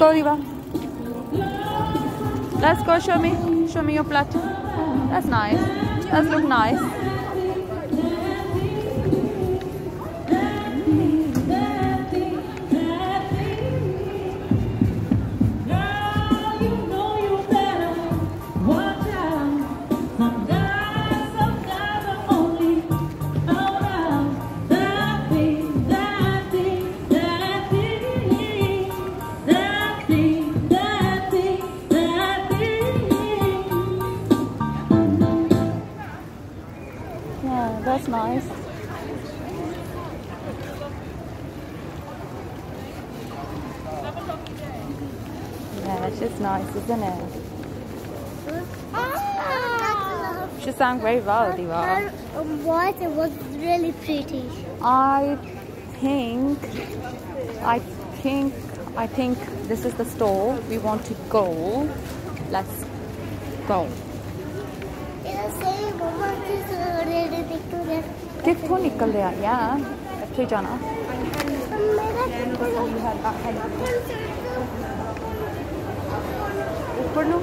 Go, Riva. Let's go. Show me. Show me your plot. That's nice. That's look nice. Yeah, that's nice. Yeah, it's just nice, isn't it? She sang very well, Diva. What? It was really pretty. I think, I think, I think this is the store we want to go. Let's go. ਕਿੱਥੋਂ ਨਿਕਲ ਰਿਹਾ ਯਾ ਇੱਥੇ ਹੀ ਜਾਣਾ ਉੱਪਰ ਨੂੰ